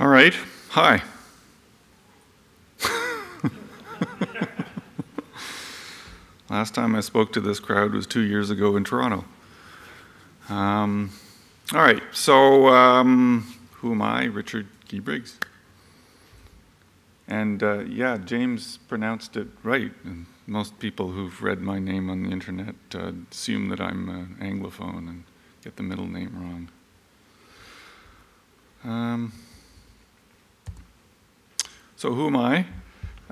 All right. Hi. Last time I spoke to this crowd was two years ago in Toronto. Um, all right, so um, who am I? Richard Guy Briggs. And uh, yeah, James pronounced it right. And most people who've read my name on the internet uh, assume that I'm an Anglophone and get the middle name wrong. Um, so who am I?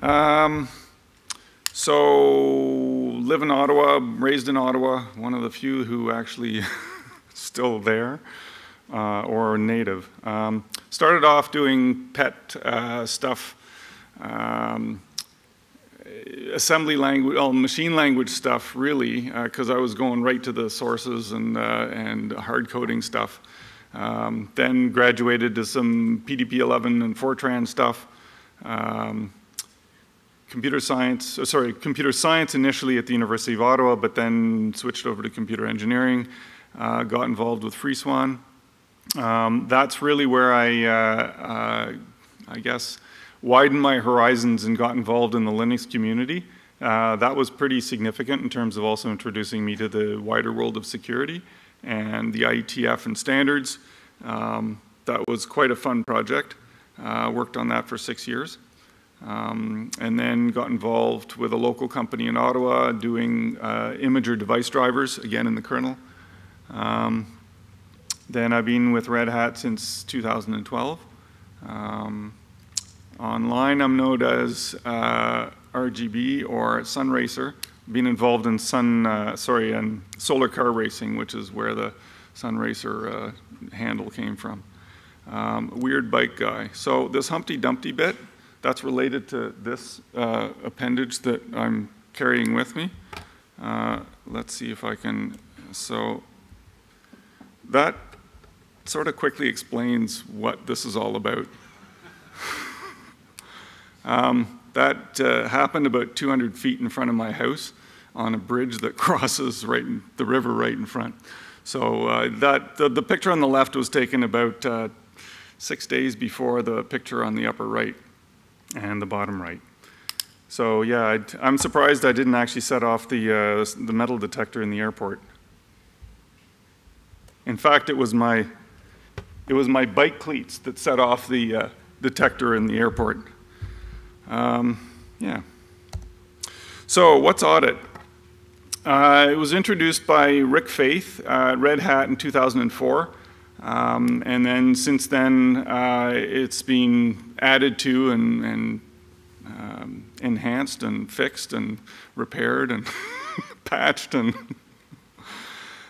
Um, so live in Ottawa, raised in Ottawa, one of the few who actually still there uh, or native. Um, started off doing pet uh, stuff, um, assembly language, well, machine language stuff really, because uh, I was going right to the sources and, uh, and hard coding stuff. Um, then graduated to some PDP-11 and Fortran stuff. Um, computer science, uh, sorry, computer science initially at the University of Ottawa, but then switched over to computer engineering, uh, got involved with FreeSWAN. Um, that's really where I, uh, uh, I guess, widened my horizons and got involved in the Linux community. Uh, that was pretty significant in terms of also introducing me to the wider world of security and the IETF and standards. Um, that was quite a fun project. Uh, worked on that for six years. Um, and then got involved with a local company in Ottawa doing uh, imager device drivers, again in the kernel. Um, then I've been with Red Hat since 2012. Um, online, I'm known as uh, RGB or Sunracer. Been involved in sun, uh, sorry, in solar car racing, which is where the Sunracer uh, handle came from. Um, weird bike guy. So this Humpty Dumpty bit, that's related to this uh, appendage that I'm carrying with me. Uh, let's see if I can, so that sort of quickly explains what this is all about. um, that uh, happened about 200 feet in front of my house on a bridge that crosses right in, the river right in front. So uh, that the, the, picture on the left was taken about uh, six days before the picture on the upper right and the bottom right. So yeah, i am surprised I didn't actually set off the, uh, the metal detector in the airport. In fact, it was my, it was my bike cleats that set off the uh, detector in the airport. Um, yeah. So what's audit? Uh, it was introduced by Rik Faith at Red Hat in 2004. Um, and then since then, uh, it's been added to and, and um, enhanced and fixed and repaired and patched and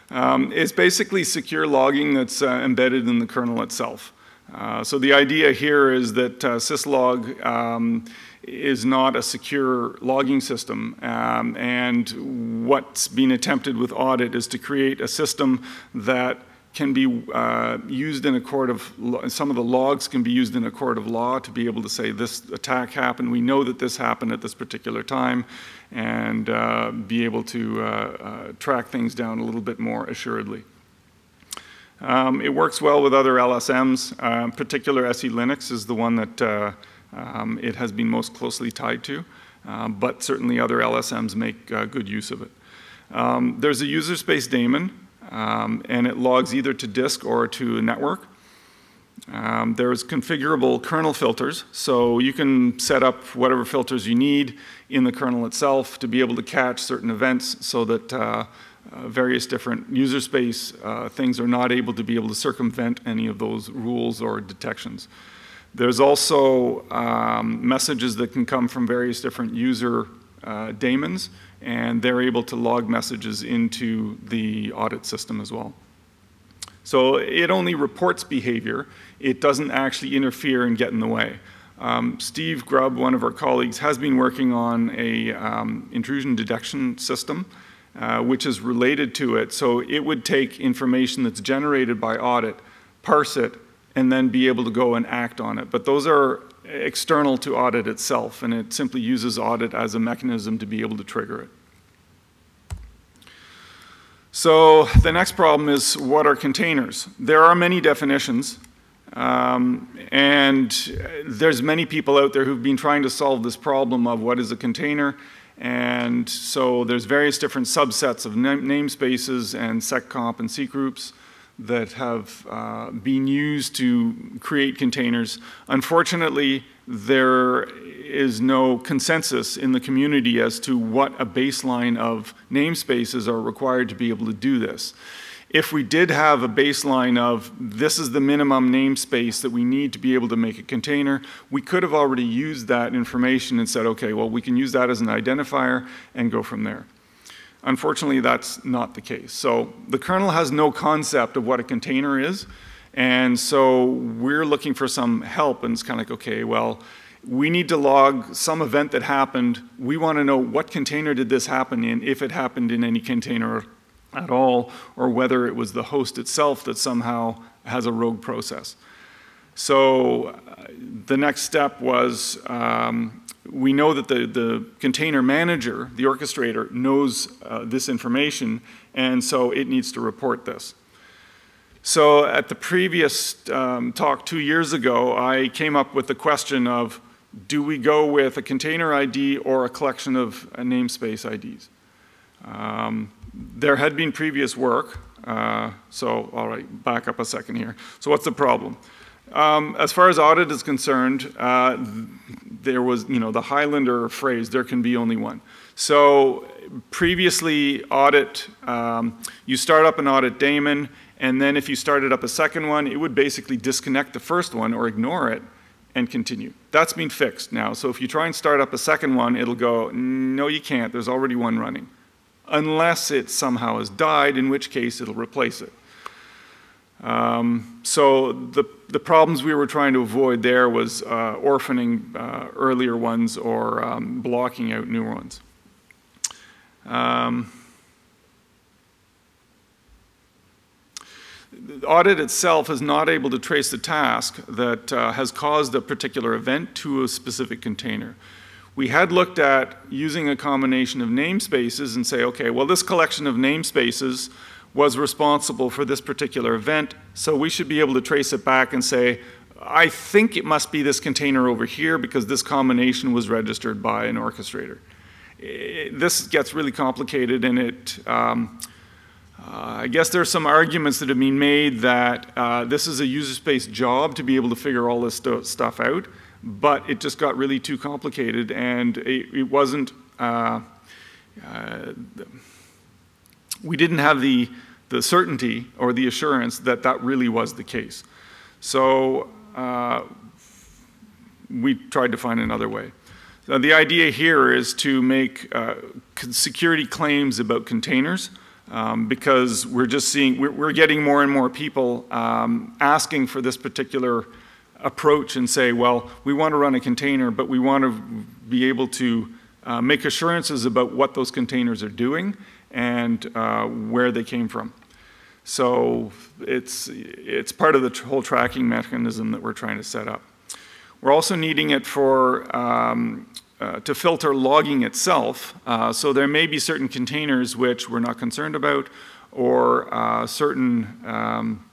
um, it's basically secure logging that's uh, embedded in the kernel itself. Uh, so the idea here is that uh, syslog um, is not a secure logging system. Um, and what's being attempted with audit is to create a system that can be uh, used in a court of law, some of the logs can be used in a court of law to be able to say this attack happened. We know that this happened at this particular time, and uh, be able to uh, uh track things down a little bit more assuredly. Um, it works well with other LSMs. Uh, particular SELinux is the one that uh, um, it has been most closely tied to, um, but certainly other LSMs make good use of it. Um, there's a user space daemon um, and it logs either to disk or to network. Um, there's configurable kernel filters, so you can set up whatever filters you need in the kernel itself to be able to catch certain events so that uh, uh, various different user space uh, things are not able to be able to circumvent any of those rules or detections. There's also um, messages that can come from various different user uh, daemons and they're able to log messages into the audit system as well. So it only reports behavior. It doesn't actually interfere and get in the way. Um, Steve Grubb, one of our colleagues, has been working on a um, intrusion detection system, uh, which is related to it. So it would take information that's generated by audit, parse it, and then be able to go and act on it. But those are external to audit itself, and it simply uses audit as a mechanism to be able to trigger it. So the next problem is what are containers? There are many definitions. Um, and there's many people out there who've been trying to solve this problem of what is a container. And so there's various different subsets of namespaces and seccomp and cgroups that have uh, been used to create containers. Unfortunately, there is no consensus in the community as to what a baseline of namespaces are required to be able to do this. If we did have a baseline of this is the minimum namespace that we need to be able to make a container, we could have already used that information and said, okay, well, we can use that as an identifier and go from there. Unfortunately, that's not the case. So the kernel has no concept of what a container is. And so we're looking for some help and it's kind of like, okay, well, we need to log some event that happened. We want to know what container did this happen in, if it happened in any container at all, or whether it was the host itself that somehow has a rogue process. So uh, the next step was um, we know that the, the container manager, the orchestrator, knows uh, this information, and so it needs to report this. So at the previous um, talk two years ago, I came up with the question of, do we go with a container ID or a collection of uh, namespace IDs? Um, there had been previous work, uh, so all right, back up a second here. So what's the problem? Um, as far as audit is concerned, uh, there was, you know, the Highlander phrase, there can be only one. So previously audit, um, you start up an audit daemon, and then if you started up a second one, it would basically disconnect the first one or ignore it and continue. That's been fixed now. So if you try and start up a second one, it'll go, no, you can't. There's already one running unless it somehow has died, in which case it'll replace it. Um, so the, the problems we were trying to avoid there was uh, orphaning uh, earlier ones or um, blocking out new ones. Um, the audit itself is not able to trace the task that uh, has caused a particular event to a specific container we had looked at using a combination of namespaces and say, okay, well, this collection of namespaces was responsible for this particular event, so we should be able to trace it back and say, I think it must be this container over here because this combination was registered by an orchestrator. It, this gets really complicated and it, um, uh, I guess there are some arguments that have been made that uh, this is a user space job to be able to figure all this st stuff out but it just got really too complicated and it, it wasn't, uh, uh, we didn't have the, the certainty or the assurance that that really was the case. So uh, we tried to find another way. The idea here is to make uh, security claims about containers um, because we're just seeing, we're, we're, getting more and more people um, asking for this particular approach and say, well, we want to run a container, but we want to be able to uh, make assurances about what those containers are doing and uh, where they came from. So it's, it's part of the whole tracking mechanism that we're trying to set up. We're also needing it for, um, uh, to filter logging itself. Uh, so there may be certain containers which we're not concerned about or uh, certain um,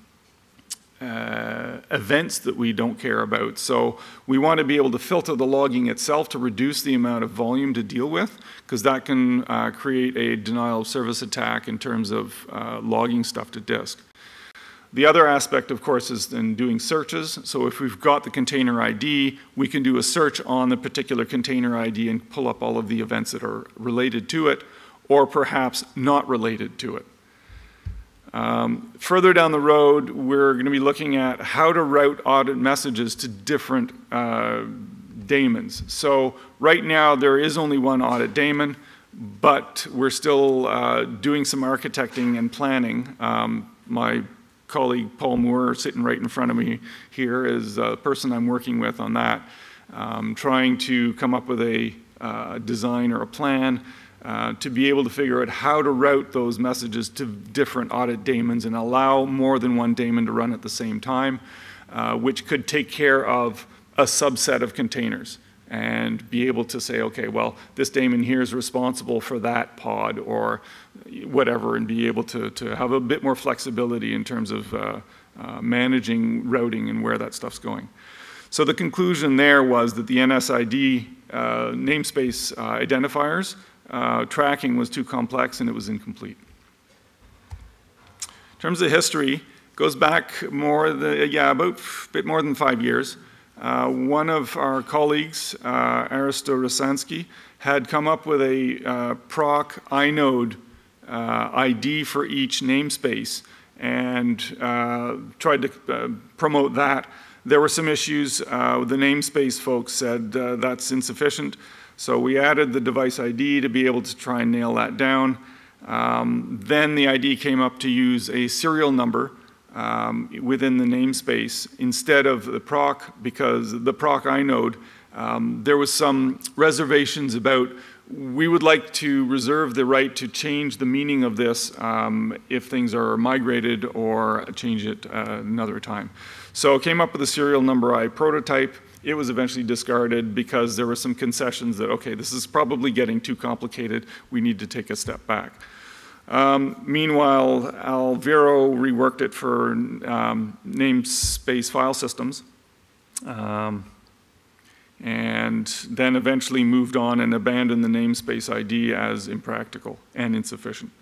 uh, events that we don't care about. So we want to be able to filter the logging itself to reduce the amount of volume to deal with, because that can uh, create a denial of service attack in terms of uh, logging stuff to disk. The other aspect, of course, is in doing searches. So if we've got the container ID, we can do a search on the particular container ID and pull up all of the events that are related to it, or perhaps not related to it. Um, further down the road, we're going to be looking at how to route audit messages to different uh, daemons. So right now, there is only one audit daemon, but we're still uh, doing some architecting and planning. Um, my colleague Paul Moore, sitting right in front of me here, is the person I'm working with on that, um, trying to come up with a uh, design or a plan uh, to be able to figure out how to route those messages to different audit daemons and allow more than one daemon to run at the same time, uh, which could take care of a subset of containers and be able to say, okay, well, this daemon here is responsible for that pod or whatever, and be able to, to have a bit more flexibility in terms of uh, uh, managing routing and where that stuff's going. So the conclusion there was that the NSID uh, namespace uh, identifiers uh, tracking was too complex and it was incomplete. In terms of history, goes back more, the, yeah, about a bit more than five years. Uh, one of our colleagues, uh, Aristeu Rozanski, had come up with a uh, proc inode uh, ID for each namespace and uh, tried to uh, promote that. There were some issues. Uh, the namespace folks said that's insufficient. So we added the device ID to be able to try and nail that down. Um, then the ID came up to use a serial number um, within the namespace instead of the proc because the proc inode, um, there was some reservations about we would like to reserve the right to change the meaning of this um, if things are migrated or change it uh, another time. So came up with a serial number I prototype. It was eventually discarded because there were some concessions that, okay, this is probably getting too complicated. We need to take a step back. Um, meanwhile, Al Viro reworked it for um, namespace file systems. Um, and then eventually moved on and abandoned the namespace ID as impractical and insufficient.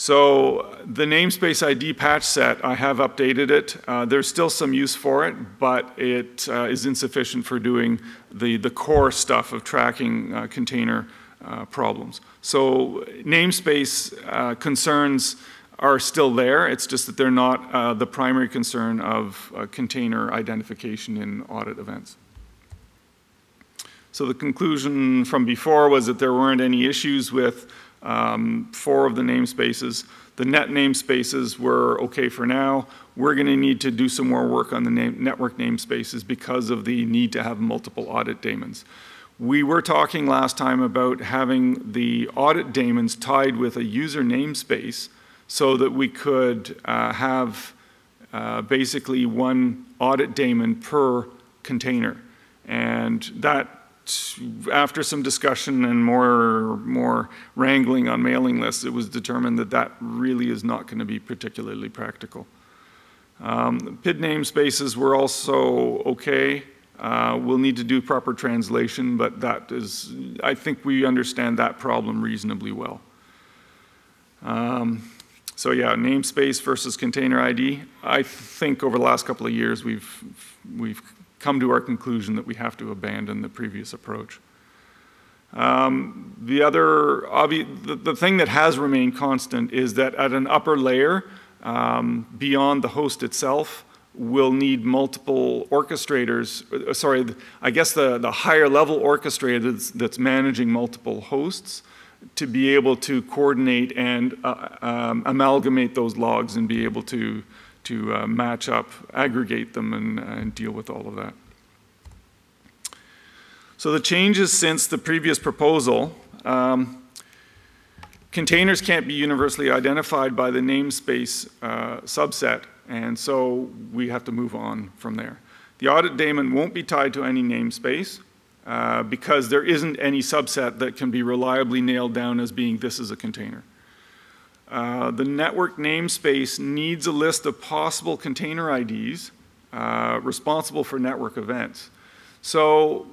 So the namespace ID patch set, I have updated it. Uh, there's still some use for it, but it uh, is insufficient for doing the, the core stuff of tracking uh, container uh, problems. So namespace uh, concerns are still there. It's just that they're not uh, the primary concern of container identification in audit events. So the conclusion from before was that there weren't any issues with um, four of the namespaces. The net namespaces were okay for now. We're going to need to do some more work on the name, network namespaces because of the need to have multiple audit daemons. We were talking last time about having the audit daemons tied with a user namespace so that we could uh, have uh, basically one audit daemon per container. And that after some discussion and more, more wrangling on mailing lists, it was determined that that really is not going to be particularly practical. Um, PID namespaces were also okay. Uh, we'll need to do proper translation, but that is, I think we understand that problem reasonably well. Um, so yeah, namespace versus container ID. I think over the last couple of years we've, we've come to our conclusion that we have to abandon the previous approach. Um, the other, the, the, thing that has remained constant is that at an upper layer, um, beyond the host itself, we'll need multiple orchestrators, uh, sorry, I guess the, the higher level orchestrator that's, that's managing multiple hosts to be able to coordinate and uh, um, amalgamate those logs and be able to to uh, match up, aggregate them, and, uh, and deal with all of that. So the changes since the previous proposal, um, containers can't be universally identified by the namespace uh, subset, and so we have to move on from there. The audit daemon won't be tied to any namespace uh, because there isn't any subset that can be reliably nailed down as being this is a container. Uh, the network namespace needs a list of possible container IDs uh, responsible for network events. So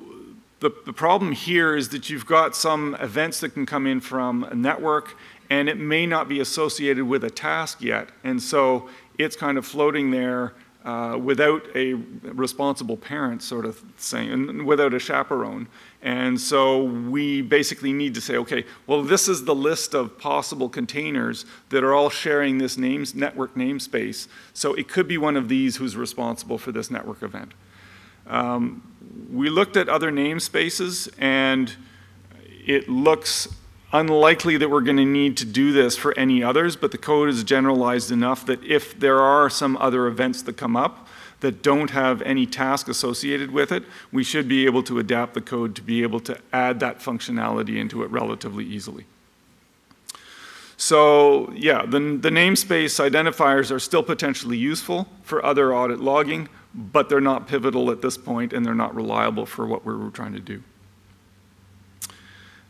the, the problem here is that you've got some events that can come in from a network and it may not be associated with a task yet. And so it's kind of floating there uh, without a responsible parent sort of thing, and without a chaperone. And so we basically need to say, okay, well, this is the list of possible containers that are all sharing this names, network namespace. So it could be one of these who's responsible for this network event. Um, we looked at other namespaces and it looks unlikely that we're going to need to do this for any others, but the code is generalized enough that if there are some other events that come up that don't have any task associated with it, we should be able to adapt the code to be able to add that functionality into it relatively easily. So yeah, the, the namespace identifiers are still potentially useful for other audit logging, but they're not pivotal at this point and they're not reliable for what we're trying to do.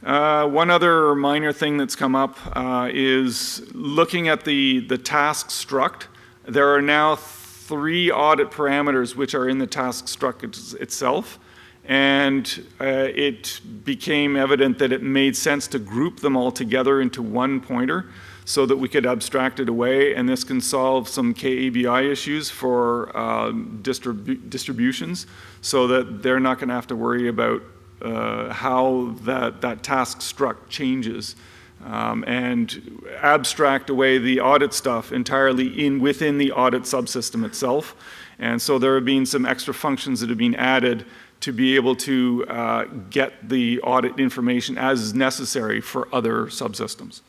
Uh, one other minor thing that's come up uh, is looking at the, the task struct. There are now three audit parameters which are in the task struct itself. And uh, it became evident that it made sense to group them all together into one pointer so that we could abstract it away. And this can solve some KABI issues for uh, distribu distributions so that they're not going to have to worry about uh, how that, that task struct changes. Um, and abstract away the audit stuff entirely in within the audit subsystem itself. And so there have been some extra functions that have been added to be able to uh, get the audit information as necessary for other subsystems.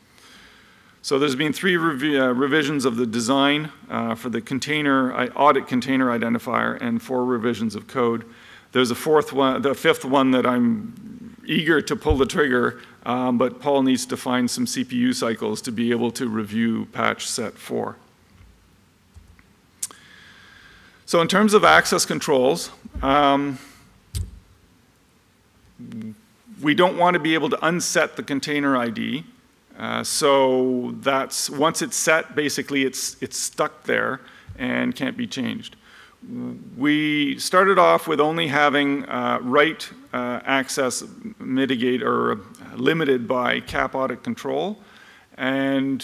So there's been three revi uh, revisions of the design uh, for the container uh, audit container identifier and four revisions of code. There's a fourth one, the fifth one that I'm eager to pull the trigger, um, but Paul needs to find some CPU cycles to be able to review patch set four. So in terms of access controls, um, we don't want to be able to unset the container ID. Uh, so that's, once it's set, basically it's, it's stuck there and can't be changed. We started off with only having uh, write uh, access mitigate or limited by cap audit control. And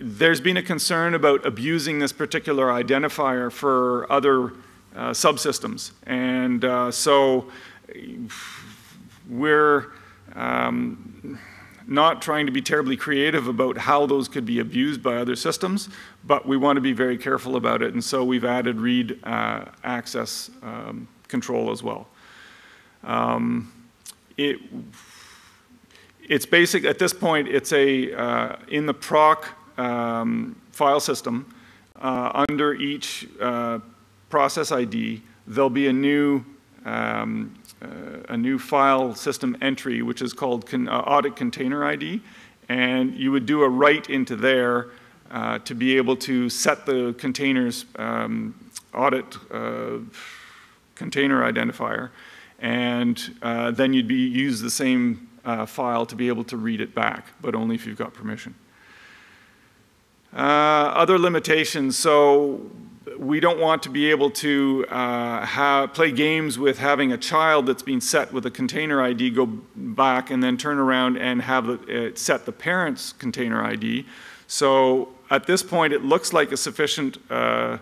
there's been a concern about abusing this particular identifier for other uh, subsystems. And uh, so we're um, not trying to be terribly creative about how those could be abused by other systems, but we want to be very careful about it. And so we've added read uh, access um, control as well. Um, it, it's basic, at this point, it's a, uh, in the proc um, file system, uh, under each uh, process ID, there'll be a new um, a new file system entry, which is called con uh, audit container ID. And you would do a write into there uh, to be able to set the container's um, audit uh, container identifier. And uh, then you'd be use the same uh, file to be able to read it back, but only if you've got permission. other limitations, so we don't want to be able to uh, play games with having a child that's been set with a container ID go back and then turn around and have it set the parent's container ID. So at this point, it looks like a sufficient uh,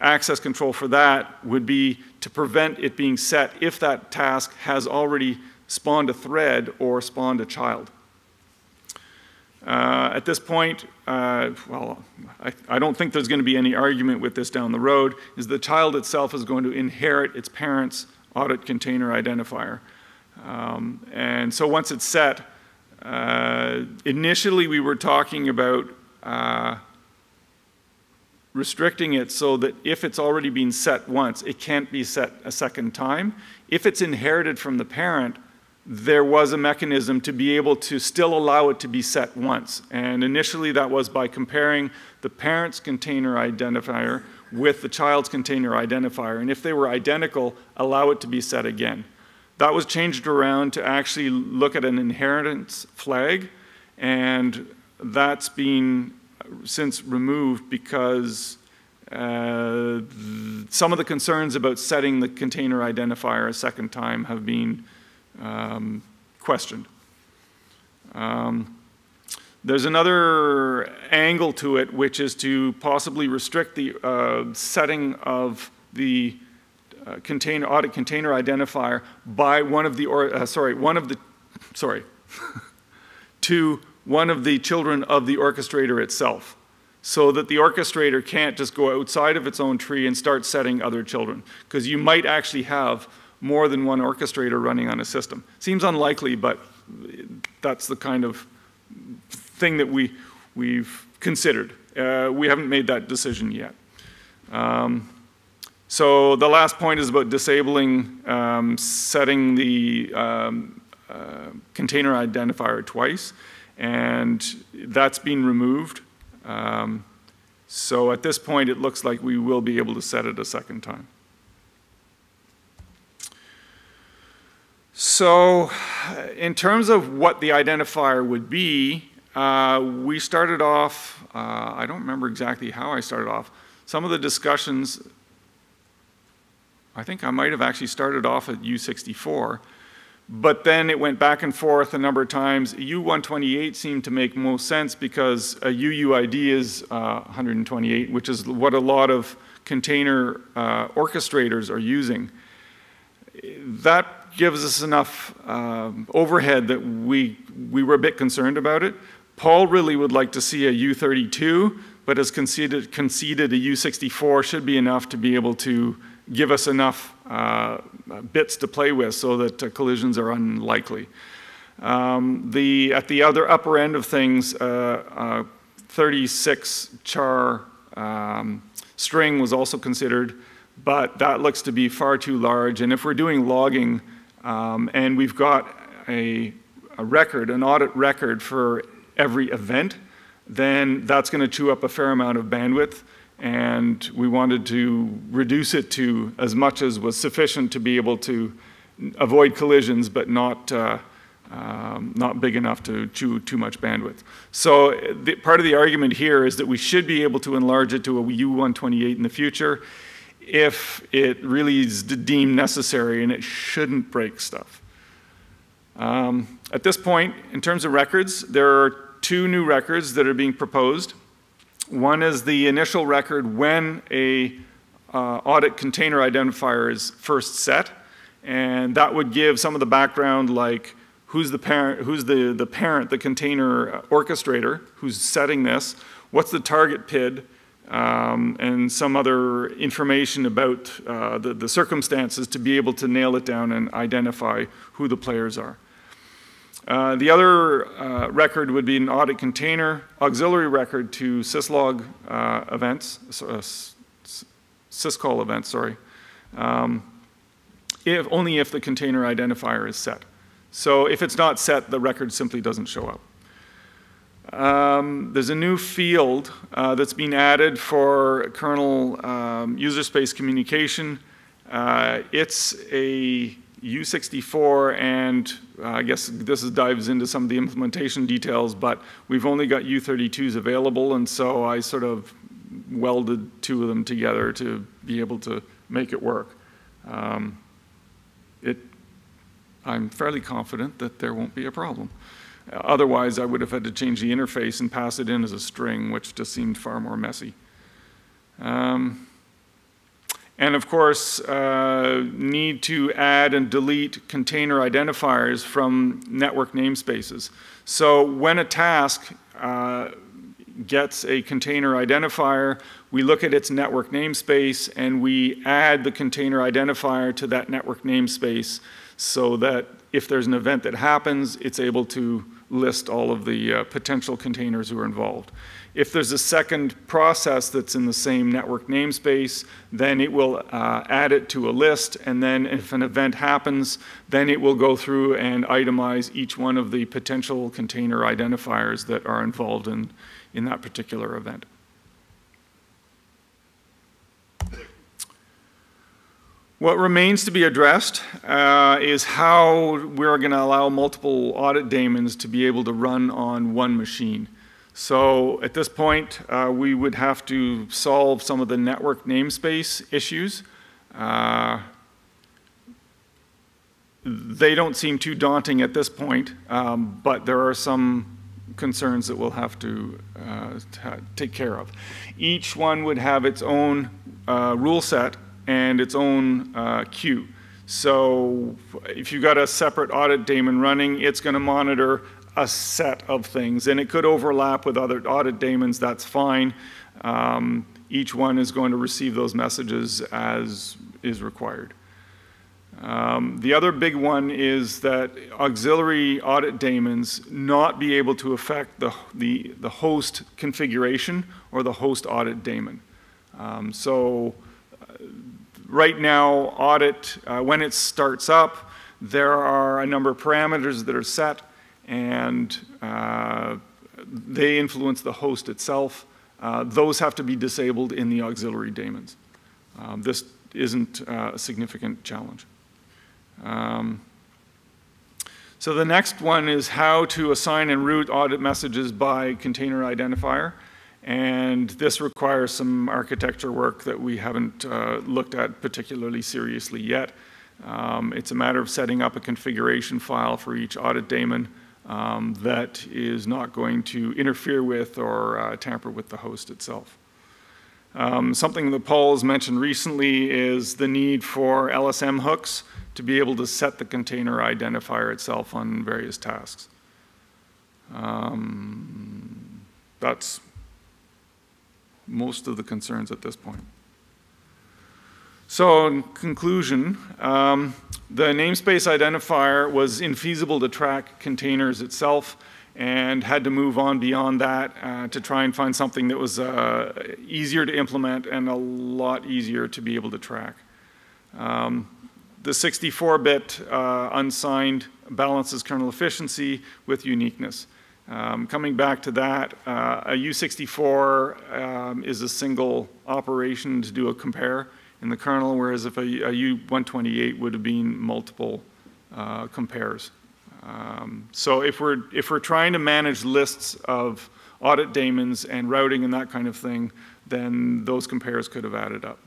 access control for that would be to prevent it being set if that task has already spawned a thread or spawned a child. Uh, at this point, uh, well, I, I, don't think there's going to be any argument with this down the road, is the child itself is going to inherit its parent's audit container identifier. Um, and so once it's set, uh, initially we were talking about uh, restricting it so that if it's already been set once, it can't be set a second time. If it's inherited from the parent, there was a mechanism to be able to still allow it to be set once. And initially that was by comparing the parent's container identifier with the child's container identifier. And if they were identical, allow it to be set again. That was changed around to actually look at an inheritance flag. And that's been since removed because uh, some of the concerns about setting the container identifier a second time have been um, questioned. Um, there's another angle to it, which is to possibly restrict the uh, setting of the uh, container, audit container identifier by one of the, or, uh, sorry, one of the, sorry, to one of the children of the orchestrator itself so that the orchestrator can't just go outside of its own tree and start setting other children. Because you might actually have more than one orchestrator running on a system. Seems unlikely, but that's the kind of thing that we, we've considered. Uh, we haven't made that decision yet. Um, so the last point is about disabling um, setting the um, uh, container identifier twice, and that's been removed. Um, so at this point, it looks like we will be able to set it a second time. So in terms of what the identifier would be, uh, we started off, uh, I don't remember exactly how I started off, some of the discussions, I think I might have actually started off at U64, but then it went back and forth a number of times. U128 seemed to make most sense because a UUID is uh, 128, which is what a lot of container uh, orchestrators are using. That gives us enough uh, overhead that we, we were a bit concerned about it. Paul really would like to see a U32, but has conceded, conceded a U64 should be enough to be able to give us enough uh, bits to play with so that uh, collisions are unlikely. Um, the, at the other upper end of things, uh, uh 36 char um, string was also considered, but that looks to be far too large. And if we're doing logging um, and we've got a, a record, an audit record for every event, then that's going to chew up a fair amount of bandwidth and we wanted to reduce it to as much as was sufficient to be able to avoid collisions, but not, uh, um, not big enough to chew too much bandwidth. So the, part of the argument here is that we should be able to enlarge it to a U128 in the future if it really is deemed necessary and it shouldn't break stuff. Um, at this point, in terms of records, there are two new records that are being proposed. One is the initial record when a uh, audit container identifier is first set, and that would give some of the background like who's the parent, who's the, the parent, the container orchestrator, who's setting this, what's the target PID, um, and some other information about uh, the, the circumstances to be able to nail it down and identify who the players are. Uh, the other uh, record would be an audit container auxiliary record to syslog uh, events, uh, syscall events, sorry, um, if, only if the container identifier is set. So if it's not set, the record simply doesn't show up. Um, there's a new field uh, that's been added for kernel um, user space communication. Uh, it's a U64 and uh, I guess this is, dives into some of the implementation details, but we've only got U32s available and so I sort of welded two of them together to be able to make it work. Um, it, I'm fairly confident that there won't be a problem. Otherwise, I would have had to change the interface and pass it in as a string, which just seemed far more messy. Um, and of course, uh, need to add and delete container identifiers from network namespaces. So when a task uh, gets a container identifier, we look at its network namespace and we add the container identifier to that network namespace so that if there's an event that happens, it's able to list all of the uh, potential containers who are involved. If there's a second process that's in the same network namespace, then it will uh, add it to a list, and then if an event happens, then it will go through and itemize each one of the potential container identifiers that are involved in, in that particular event. What remains to be addressed uh, is how we're going to allow multiple audit daemons to be able to run on one machine. So at this point, uh, we would have to solve some of the network namespace issues. Uh, they don't seem too daunting at this point, um, but there are some concerns that we'll have to uh, take care of. Each one would have its own uh, rule set and its own uh, queue. So if you've got a separate audit daemon running, it's going to monitor a set of things, and it could overlap with other audit daemons, that's fine. Um, each one is going to receive those messages as is required. Um, the other big one is that auxiliary audit daemons not be able to affect the, the, the host configuration or the host audit daemon. Um, so right now, audit, uh, when it starts up, there are a number of parameters that are set and uh, they influence the host itself. Uh, those have to be disabled in the auxiliary daemons. Um, this isn't uh, a significant challenge. Um, so the next one is how to assign and route audit messages by container identifier. And this requires some architecture work that we haven't uh, looked at particularly seriously yet. Um, it's a matter of setting up a configuration file for each audit daemon um, that is not going to interfere with or uh, tamper with the host itself. Um, something that Paul has mentioned recently is the need for LSM hooks to be able to set the container identifier itself on various tasks. Um, that's most of the concerns at this point. So in conclusion, um, the namespace identifier was infeasible to track containers itself and had to move on beyond that uh, to try and find something that was uh, easier to implement and a lot easier to be able to track. Um, the 64-bit uh, unsigned balances kernel efficiency with uniqueness. Um, coming back to that, uh, a U64 um, is a single operation to do a compare in the kernel, whereas if a a U128 would have been multiple uh, compares. Um, so if we're, if we're trying to manage lists of audit daemons and routing and that kind of thing, then those compares could have added up.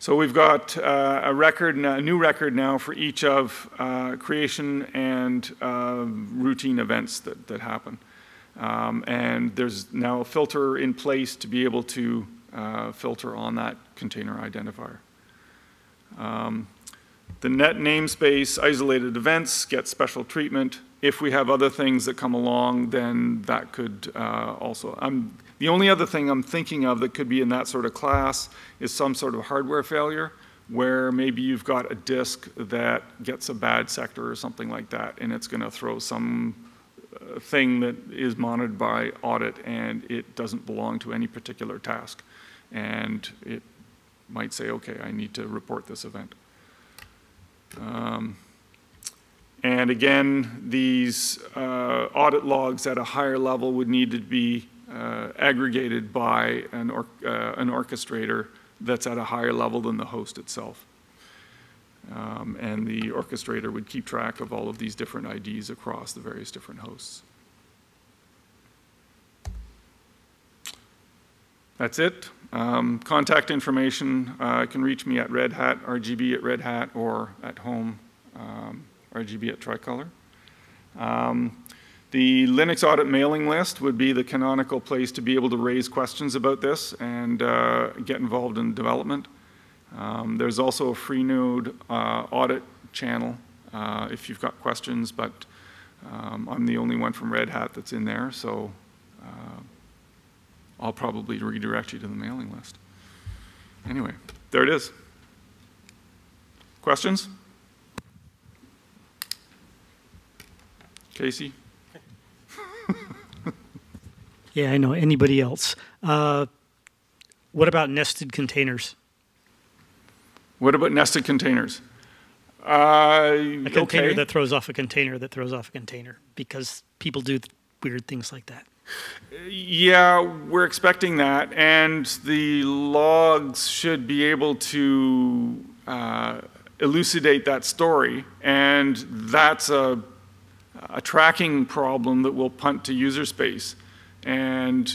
So we've got uh, a record, a new record now for each of uh, creation and uh, routine events that, that happen. Um, and there's now a filter in place to be able to uh, filter on that container identifier. Um, the net namespace isolated events get special treatment. If we have other things that come along, then that could uh, also. I'm, the only other thing I'm thinking of that could be in that sort of class is some sort of hardware failure where maybe you've got a disk that gets a bad sector or something like that, and it's going to throw some uh, thing that is monitored by audit and it doesn't belong to any particular task. And it might say, okay, I need to report this event. Um, and again, these uh, audit logs at a higher level would need to be aggregated by an, or, uh, an, orchestrator that's at a higher level than the host itself. Um, and the orchestrator would keep track of all of these different IDs across the various different hosts. That's it. Um, contact information uh, can reach me at Red Hat, RGB at Red Hat, or at home, um, RGB at Tricolour. Um, the Linux audit mailing list would be the canonical place to be able to raise questions about this and uh, get involved in development. Um, there's also a Freenode uh, audit channel uh, if you've got questions, but um, I'm the only one from Red Hat that's in there, so uh, I'll probably redirect you to the mailing list. Anyway, there it is. Questions? Casey? Yeah, I know. Anybody else? Uh, what about nested containers? What about nested containers? Uh, a container okay. that throws off a container that throws off a container because people do weird things like that. Yeah, we're expecting that, and the logs should be able to uh, elucidate that story, and that's a, a tracking problem that we'll punt to user space. And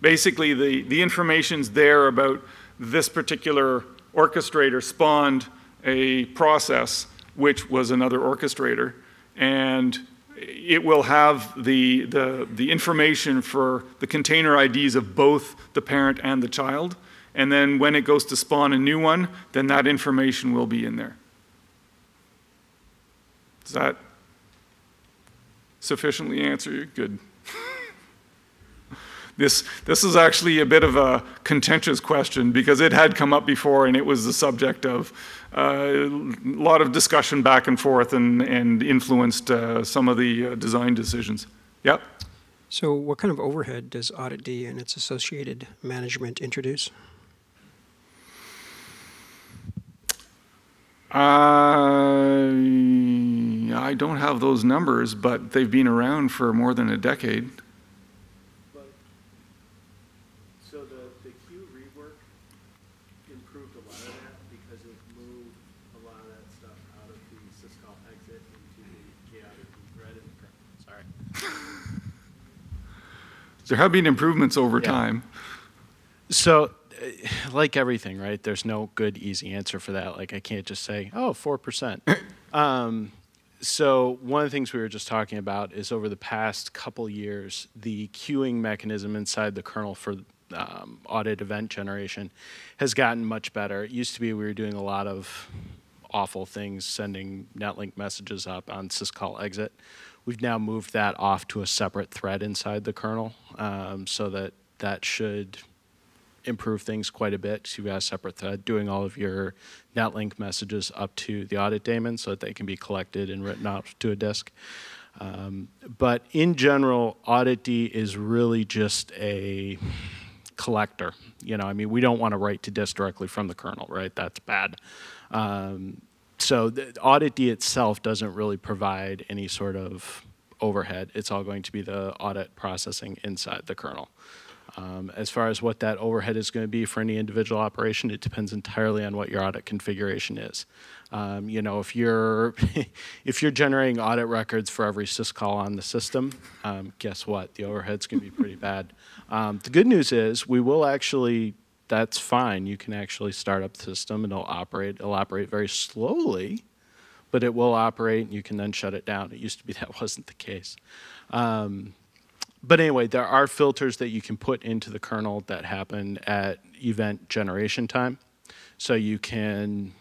basically, the, the information's there about this particular orchestrator spawned a process which was another orchestrator, and it will have the, the, the information for the container IDs of both the parent and the child. And then when it goes to spawn a new one, then that information will be in there. Does that sufficiently answer you? Good. This, this is actually a bit of a contentious question because it had come up before and it was the subject of uh, a lot of discussion back and forth and, and influenced uh, some of the uh, design decisions. Yep. So what kind of overhead does auditd and its associated management introduce? Uh, I don't have those numbers, but they've been around for more than a decade. There have been improvements over Yeah. time. So, uh, like everything, right? There's no good, easy answer for that. Like, I can't just say, oh, 4%. um, so, one of the things we were just talking about is over the past couple years, the queuing mechanism inside the kernel for um, audit event generation has gotten much better. It used to be we were doing a lot of awful things, sending netlink messages up on syscall exit. We've now moved that off to a separate thread inside the kernel, um, so that that should improve things quite a bit. So you've got a separate thread doing all of your netlink messages up to the audit daemon so that they can be collected and written out to a disk. Um, but in general, auditd is really just a collector. You know, I mean, we don't want to write to disk directly from the kernel, right? That's bad. Um, so the auditd itself doesn't really provide any sort of overhead. It's all going to be the audit processing inside the kernel. Um, as far as what that overhead is going to be for any individual operation, it depends entirely on what your audit configuration is. Um, you know, if you're if you're generating audit records for every syscall on the system, um, guess what? The overhead's going to be pretty bad. Um, the good news is we will actually. That's fine. You can actually start up the system and it'll operate. It'll operate very slowly, but it will operate and you can then shut it down. It used to be that wasn't the case. Um, but anyway, there are filters that you can put into the kernel that happen at event generation time. So you can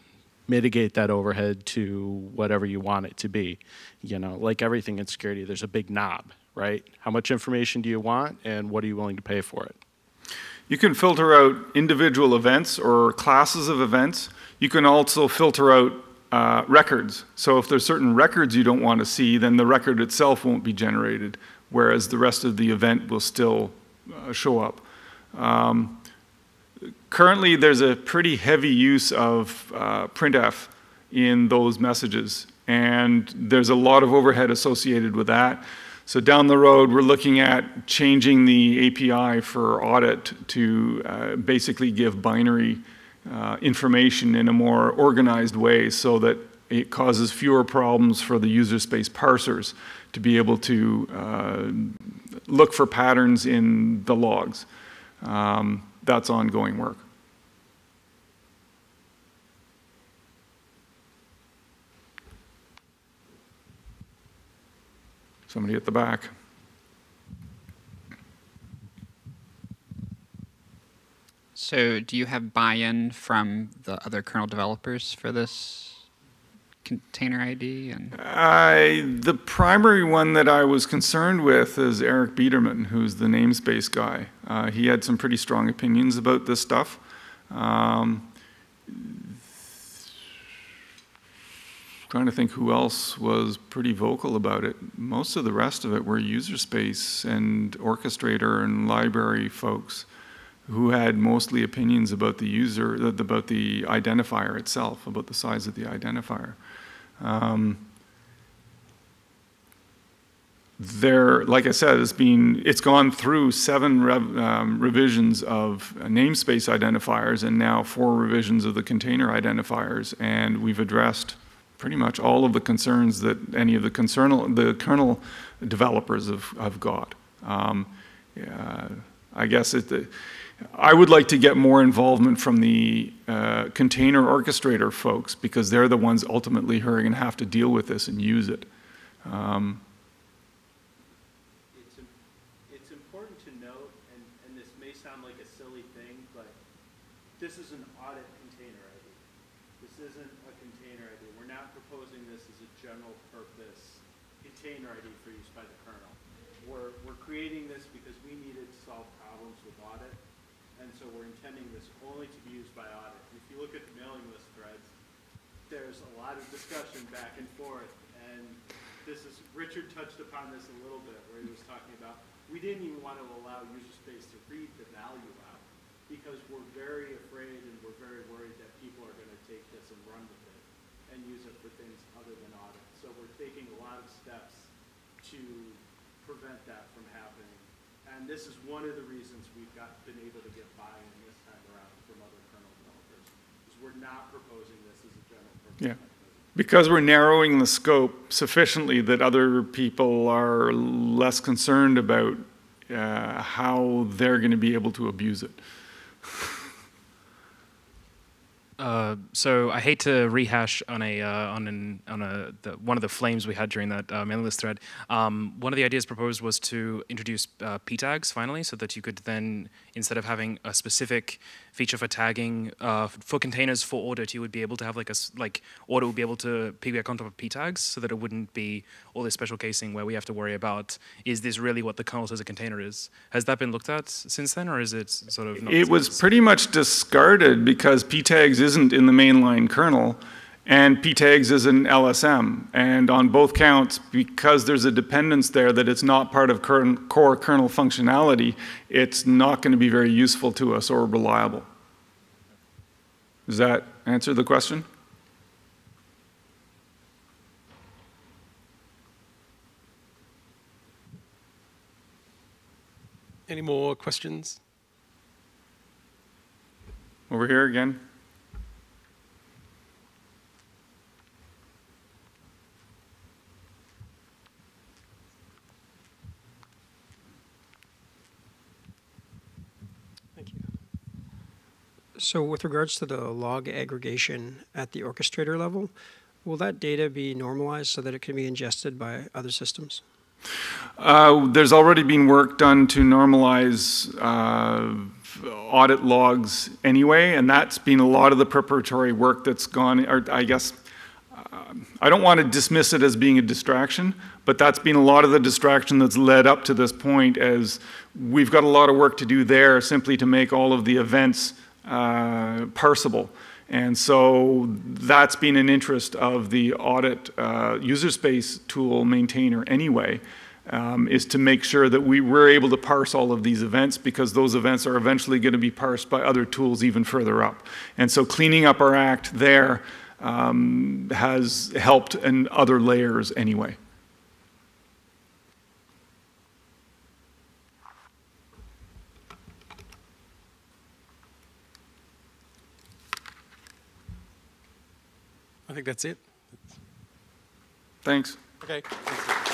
mitigate that overhead to whatever you want it to be. You know, like everything in security, there's a big knob, right? How much information do you want and what are you willing to pay for it? You can filter out individual events or classes of events. You can also filter out uh, records. So if there's certain records you don't want to see, then the record itself won't be generated, whereas the rest of the event will still uh, show up. Um, currently, there's a pretty heavy use of uh, printf in those messages, and there's a lot of overhead associated with that. So down the road, we're looking at changing the API for audit to uh, basically give binary uh, information in a more organized way so that it causes fewer problems for the user space parsers to be able to uh, look for patterns in the logs. Um, that's ongoing work. Somebody at the back. So, do you have buy-in from the other kernel developers for this container ID? And I, the primary one that I was concerned with is Eric Biederman, who's the namespace guy. Uh, he had some pretty strong opinions about this stuff. Um, trying to think who else was pretty vocal about it. Most of the rest of it were user space and orchestrator and library folks who had mostly opinions about the user, about the identifier itself, about the size of the identifier. Um, there, like I said, it's been it's gone through seven rev, um, revisions of namespace identifiers and now four revisions of the container identifiers, and we've addressed pretty much all of the concerns that any of the concern the kernel developers have, have got. Um, yeah, I guess it. I would like to get more involvement from the uh, container orchestrator folks because they're the ones ultimately who are going to have to deal with this and use it. Um, it's, important to note, and, this may sound like a silly thing, but this is an audit container. This isn't a container ID. We're not proposing this as a general purpose container ID for use by the kernel. We're, we're creating this because we needed to solve problems with audit and so we're intending this only to be used by audit. If you look at the mailing list threads, there's a lot of discussion back and forth, and this is, Richard touched upon this a little bit, where he was talking about, we didn't even want to allow user space to read the value out, because we're very afraid and we're very worried that people are going to take this and run with it, and use it for things other than audit. So we're taking a lot of steps to prevent that from happening. And this is one of the reasons we've got, been able to get buy-in this time around from other kernel developers, is we're not proposing this as a general purpose Yeah. because we're narrowing the scope sufficiently that other people are less concerned about uh, how they're going to be able to abuse it. Uh, so I hate to rehash on a uh, on an on a the, one of the flames we had during that uh, mailing list thread. Um, one of the ideas proposed was to introduce uh, ptags finally, so that you could then instead of having a specific feature for tagging uh, for containers for audit, you would be able to have like a like audit would be able to piggyback on top of ptags, so that it wouldn't be all this special casing where we have to worry about is this really what the kernel says a container is? Has that been looked at since then, or is it sort of? Not It was pretty much discarded because ptags isn't in the mainline kernel, and ptags is an LSM. And on both counts, because there's a dependence there that it's not part of core kernel functionality, it's not going to be very useful to us or reliable. Does that answer the question? Any more questions? Over here again? So with regards to the log aggregation at the orchestrator level, will that data be normalized so that it can be ingested by other systems? Uh, There's already been work done to normalize uh, audit logs anyway, and that's been a lot of the preparatory work that's gone, or I guess, uh, I don't want to dismiss it as being a distraction, but that's been a lot of the distraction that's led up to this point as we've got a lot of work to do there simply to make all of the events uh, parsable. And so that's been an interest of the audit uh, user space tool maintainer anyway, um, is to make sure that we were able to parse all of these events because those events are eventually going to be parsed by other tools even further up. And so cleaning up our act there um, has helped in other layers anyway. I think that's it. Thanks. Okay. thanks.